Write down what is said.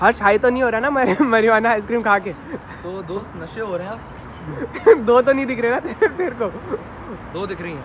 हर्ष high तो नहीं हो रहा ना मरि मरिवाना आइसक्रीम खा के तो दोस्त नशे हो रहे हैं दो तो नहीं दिख रहे ना तेरे को? दो दिख रही हैं।